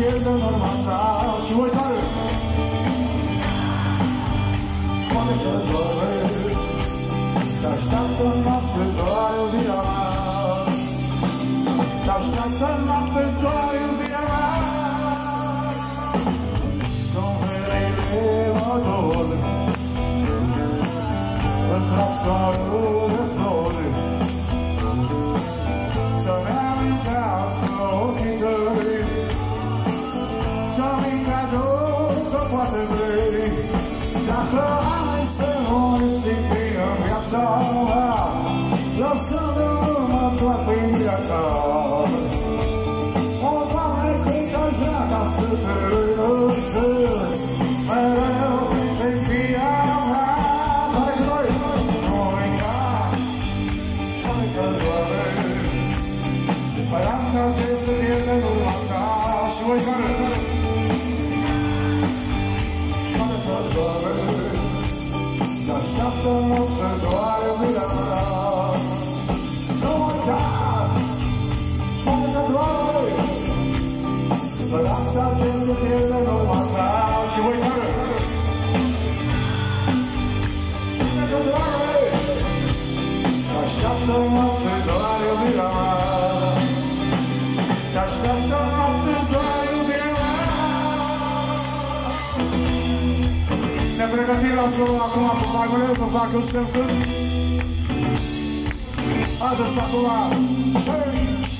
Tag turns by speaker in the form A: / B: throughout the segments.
A: Speranza che si pierde normalità Ci vuoi dare? Come perdonare C'è stata notte d'oro di amare C'è stata notte d'oro di amare Come l'elevadore Per strazzare le flori pigliata O fame che cosa Speranța ce să pierde numai ta Și voi tare! Așteaptă noapte doar iubirea mea Te așteaptă noapte doar iubirea mea Ne pregătim la solo acum cu Maguleu Să fac un semn cânt Haideți acum! Hei!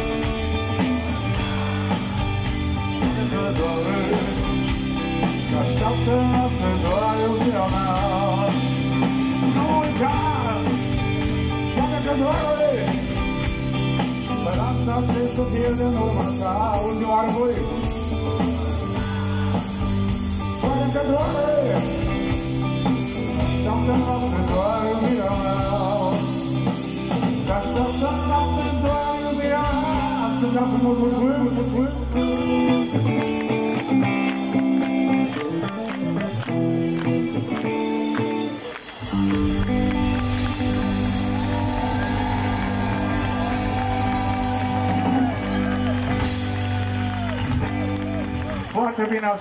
A: viața mea Eu să nu mă doar privirea ta O, Doamne, cât aș vrea ca să te regăsesc Mereu vei fi a mea Nu uita, poate că doare Speranța terminar